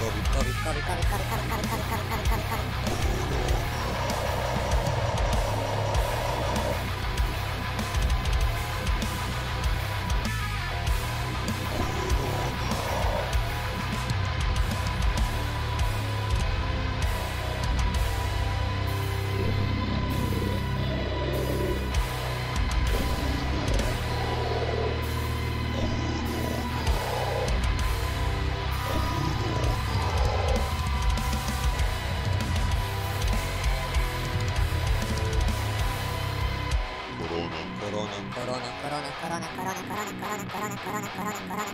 কবি কবি কবি কবি কবি কবি কবি কবি কবি কবি কবি コロナコロナコロナコロナコロナコロナコロナコロナコロナコロナコロナ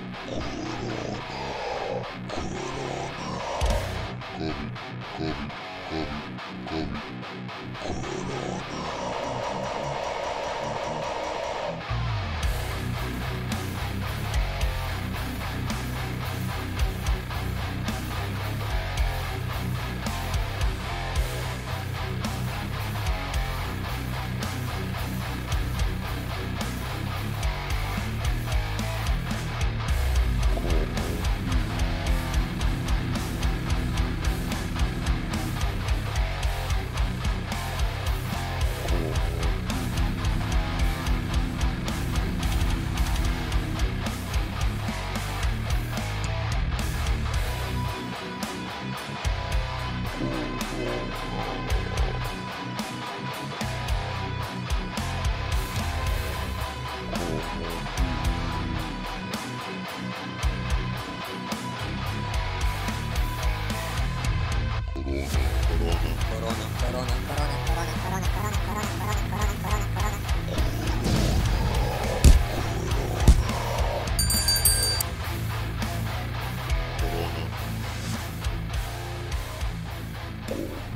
Corona, corona, corona, corona, corona, corona, corona, corona, corona, corona, corona. Corona.